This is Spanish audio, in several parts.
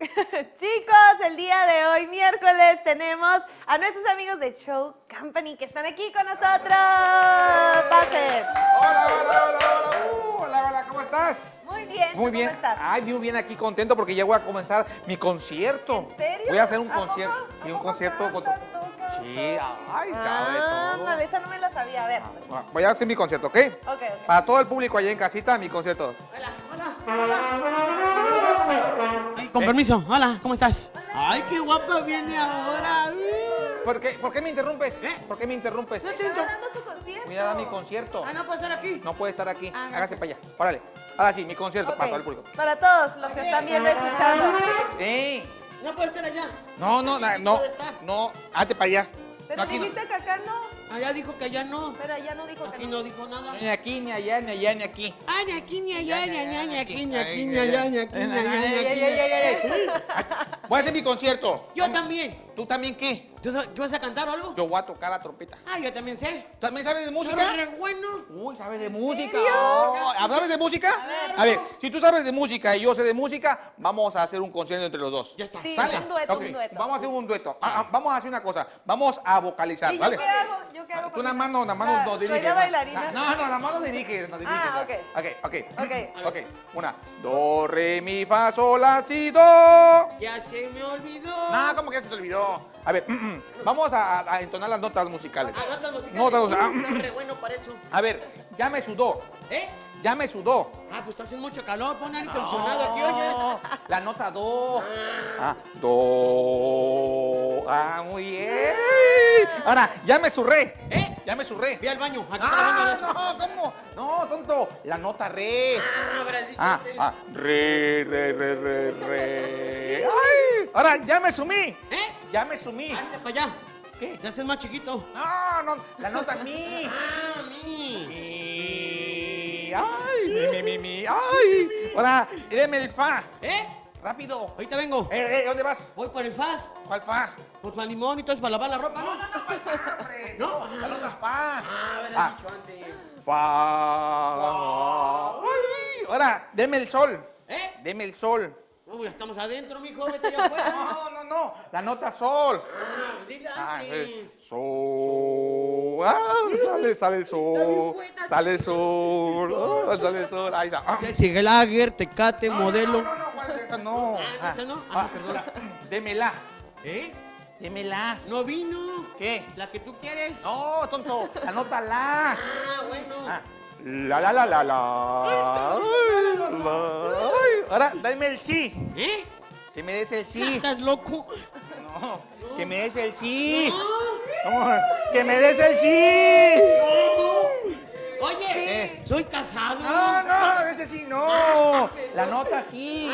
Chicos, el día de hoy, miércoles, tenemos a nuestros amigos de Show Company que están aquí con nosotros. Pasen. Hola, hola, hola, hola. Uh, hola, hola, ¿cómo estás? Muy bien. Muy ¿tú bien. ¿Cómo estás? Ay, muy bien aquí contento porque ya voy a comenzar mi concierto. ¿En serio? Voy a hacer un concierto. ¿A Sí, un poco concierto. con- Sí, ay, sabe Ah, todo. Ándale, esa no me la sabía. A ver. Ah, Voy a hacer mi concierto, ¿ok? Ok, ok. Para todo el público allá en casita, mi concierto. Ay, con permiso, hola, ¿cómo estás? Ay, qué guapa viene ahora. ¿Por qué, por qué me interrumpes? ¿Eh? ¿Por qué me interrumpes? No, Está dando su concierto. Voy a dar mi concierto. Ah, no puede estar aquí. No puede estar aquí. Ah, no. Hágase para allá. Órale. Ahora sí, mi concierto para todo el público. Para todos los que están viendo y escuchando. ¡Eh! No puede estar allá. No, no, la- no. puede estar. No, hazte para allá. Pero No, aquí no. dijiste que acá no. Allá dijo que allá no. Pero allá no dijo que Aquí no. no dijo nada. Ni aquí, ni allá, ni allá, ni aquí. Ah, ni aquí, ni allá, ni allá, ni aquí, ni aquí, ni allá, ni aquí, ni allá, ni aquí. Voy a hacer mi concierto. Yo también. ¿Tú también qué? ¿Tú sabes- ¿Tú vas a cantar o algo? Yo voy a tocar la trompeta. Ah, yo también sé. ¿Tú también sabes de música? Bueno. Uy, ¿sabes de música? Oh, ¿Sabes de música? A ver, si tú sabes de música y yo sé de música, vamos a hacer un concierto entre los dos. Ya está. Sí, ¿Sale? un dueto, un dueto. Vamos a hacer un dueto. Ah, ah, vamos a hacer una cosa. Vamos a vocalizar, ¿Y yo ¿vale? qué hago? ¿Yo qué hago? Tú nada más no, nada más Ah, no soy la ¿no? bailarina. No, no, nada más no diriges, no diriges. Ah, ok. Ok, Ok. ok. Una. Do, re, mi, fa, sol, la, si, do. Ya se me olvidó. No, ¿cómo que ya se te olvidó? A ver, vamos a, a- a entonar las notas musicales. Ah, notas musicales. Notas musicales. Re bueno para eso. A ver, ya me sudó. ¿Eh? Ya me sudó. Ah, pues está haciendo mucho calor. Pon aire acondicionado aquí, oye. No, La nota do. Ah, do. Ah, muy bien. Ahora, ya me surré. ¿Eh? Ya me surré. Ve al baño. Aquí está Ah, eso. no, ¿cómo? No, tonto. La nota re. Ah, Ah, ah, re, re, re, re, re. Ay, ahora ya me sumí. ¿Eh? Ya me sumí. Hazte para allá. ¿Qué? Ya haces más chiquito. No, no, la nota mi. Ah, mi. Mi. Ay, mi, mi, mi, mi. Ay. Ahora, deme el fa. ¿Eh? Rápido. Ahorita vengo. Eh, eh, ¿dónde vas? Voy por el faz. ¿Cuál fa? Pues para limón y todo es para lavar la ropa, ¿no? Hombre, ¿No? La nota fa. Ah, habrás Ah. dicho antes. Fa. Ay, Ahora, deme el sol. ¿Eh? Deme el sol. No, ya estamos adentro, mijo. Vete allá afuera. No, no, no. La nota sol. Ah, Ah, eh, antes. sol. Ah, sale, sale el sol. Sale el sol. Ah, sale el sol. Ahí está. Ah. Sigue Lager, Tecate, modelo. No, no, no, ¿cuál de esas no? Ah, esa no. Ah, perdón. Démela. ¿Eh? Démela. No vino. ¿Qué? La que tú quieres. No, tonto. La nota la. Ah, bueno. Ah, La, la, la, la, la. Ay, la. Ay, Ahora, dame el sí. ¿Eh? Que me des el sí. ¿Estás loco? No, que me des el sí. No. Que me des el sí. Oye, soy casado. No, no, ese sí no. La nota sí.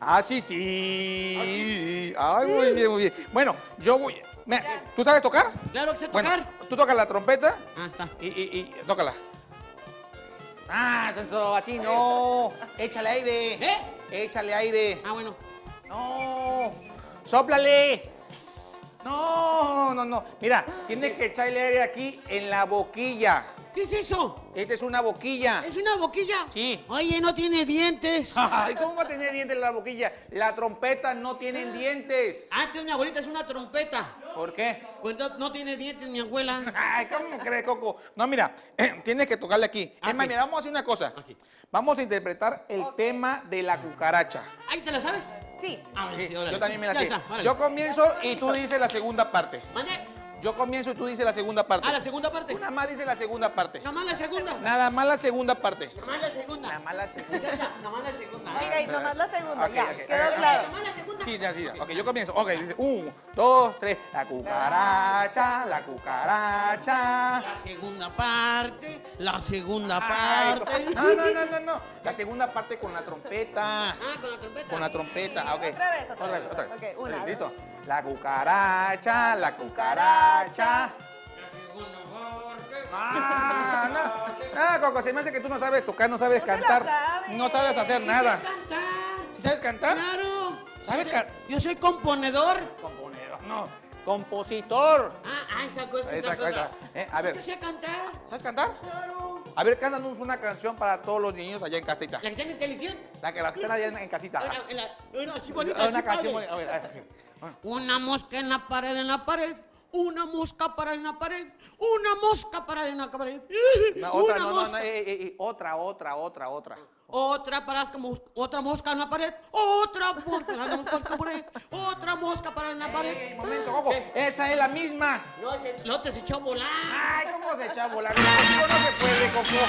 Ah, sí, sí. Ay, muy bien, muy bien. Bueno, yo voy. Mira, ¿Tú sabes tocar? Claro que sé Bueno, tocar. tú tocas la trompeta Ah, está. y, y, y tócala. Ah, Censo, así no. Échale aire. ¿Eh? Échale aire. Ah, bueno. No. Sóplale. No, no, no. Mira, tienes que echarle aire aquí en la boquilla. ¿Qué es eso? Esta es una boquilla. ¿Es una boquilla? Sí. Oye, no tiene dientes. Ay, ¿cómo va a tener dientes la boquilla? La trompeta no tiene dientes. Antes mi abuelita es una trompeta. ¿Por qué? Pues no, no tiene dientes mi abuela. Ay, ¿cómo crees, Coco? No, mira, tienes que tocarle aquí. Es más, Aquí. mira, vamos a hacer una cosa. Aquí. Vamos a interpretar el tema de la cucaracha. ¿Ahí te la sabes? Sí. A ver, Sí, sí, órale. yo también me la Ya sé. está. Yo comienzo y tú dices la segunda parte. ¿Mande? Yo comienzo y tú dices la segunda parte. Ah, la segunda parte. Tú nada más dices la segunda parte. Nada más la segunda. Nada más la segunda parte. Nada más la segunda. Nada más la segunda. Muchacha, nada más la segunda. ¿eh? Ok, nomás la segunda, ya. Quedó claro. Segunda. Sí, ya, sí, ya. Ok, yo comienzo. Ok, dice uno, dos, tres. La cucaracha, la cucaracha. La segunda parte. La segunda Ay, parte. no, no, no, no, no. La segunda parte con la trompeta. Ah, con la trompeta. Con la trompeta, ok. Otra vez, otra vez, otra vez. ok, una. ¿Listo? La cucaracha, la cucaracha. La segunda parte. Ah, no. Ah, Coco, se me hace que tú no sabes tocar, no sabes No cantar. sabe. No sabes hacer ¿Qué nada. cantar? ¿Sí ¿Sabes cantar? Claro. ¿Sabes Yo soy- can- Yo soy componedor. Componedor, no. Compositor. Ah, ah, esa cosa, esa, Esa cosa. cosa. Eh, a ver. Yo sé cantar. ¿Sabes cantar? Claro. A ver, cántanos una canción para todos los niños allá en casita. La que está en televisión. La que la que están allá en, en casita. Una, una, una así bonita, Una así canción padre. bonita. A ver, a ver. Una mosca en la pared, en la pared. Una mosca para en la pared. Una mosca para en la pared. No, otra, Una no, no, eh, eh, eh, otra, otra, otra, otra. Otra para como otra mosca en la pared. Otra mosca en la pared. Otra mosca para en la pared. Eh, momento, Coco. Esa es la misma. No, lote se echó a volar. Ay, ¿cómo se echa a volar? No se puede, Coco.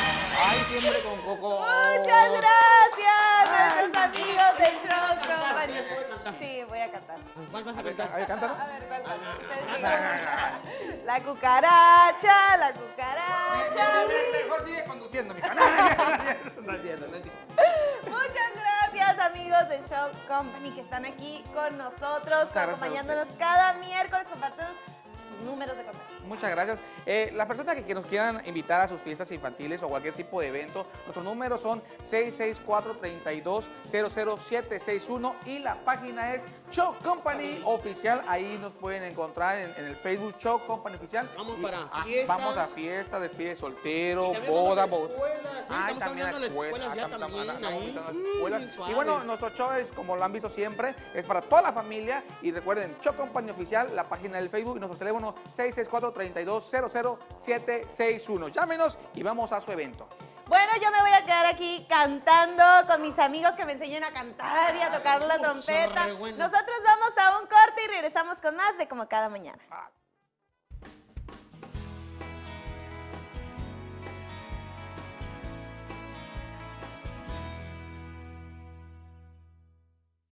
Ay, siempre con Coco. Muchas gracias, nuestros amigos de cantar, cantar. Sí, voy a cantar. ¿Cuál vas a A ver, cantar? cántalo. A ver, ¿cuál. La cucaracha, la cucaracha. Mejor sigue conduciendo, mija. No, no, no, no, no. Muchas gracias amigos de Show Company que están aquí con nosotros, acompañándonos cada miércoles, compartiendo sus números de contacto. Muchas gracias. Eh, las personas que, que nos quieran invitar a sus fiestas infantiles o cualquier tipo de evento, nuestros números son 664-32-00761 y la página es Show Company Oficial. Ahí nos pueden encontrar en, en el Facebook Show Company Oficial. Vamos Y, para ah, fiestas. Vamos a fiesta, despide soltero, boda, boda. sí, estamos también a ya ah, también Mm, Y bueno, nuestro show es, como lo han visto siempre, es para toda la familia. Y recuerden, Show Company Oficial, la página del Facebook y nuestro teléfono 664-3200-761. Llámenos y vamos a su evento. Bueno, yo me voy a quedar aquí cantando con mis amigos que me enseñen a cantar y a tocar la trompeta. Nosotros vamos a un corte y regresamos con más de como cada mañana. Ah.